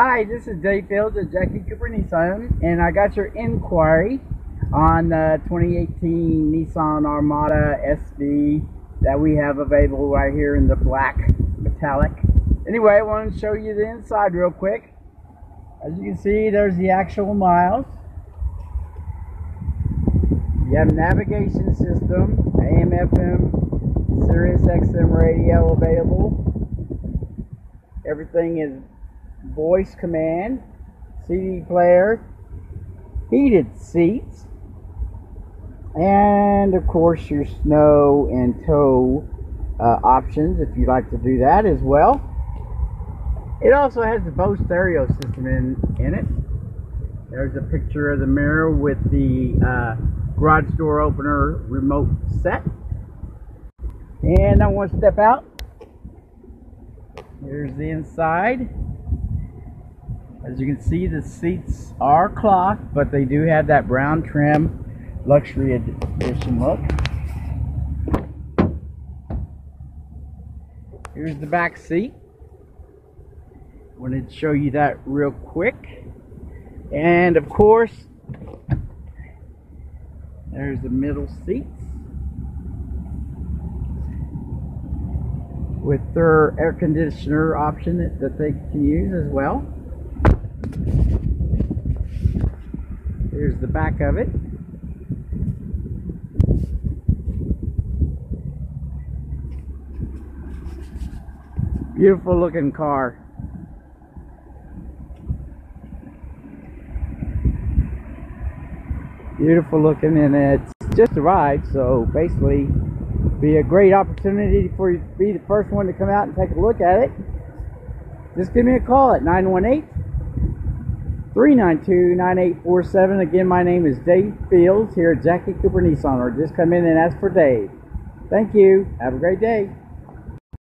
Hi, this is Dave Fields at Jackie Cooper Nissan, and I got your inquiry on the 2018 Nissan Armada SV that we have available right here in the black metallic. Anyway, I want to show you the inside real quick. As you can see, there's the actual miles. You have navigation system, AM, FM, Sirius XM radio available. Everything is voice command, CD player, heated seats, and of course your snow and tow uh, options if you'd like to do that as well. It also has the Bose stereo system in, in it. There's a picture of the mirror with the uh, garage door opener remote set. And I want to step out. Here's the inside. As you can see, the seats are cloth, but they do have that brown trim luxury edition look. Here's the back seat. Wanted to show you that real quick. And of course, there's the middle seats with their air conditioner option that they can use as well. Here's the back of it. Beautiful looking car. Beautiful looking and it's just arrived so basically be a great opportunity for you to be the first one to come out and take a look at it. Just give me a call at 918 392 9847. Again, my name is Dave Fields here at Jackie Cooper Nissan, or just come in and ask for Dave. Thank you. Have a great day.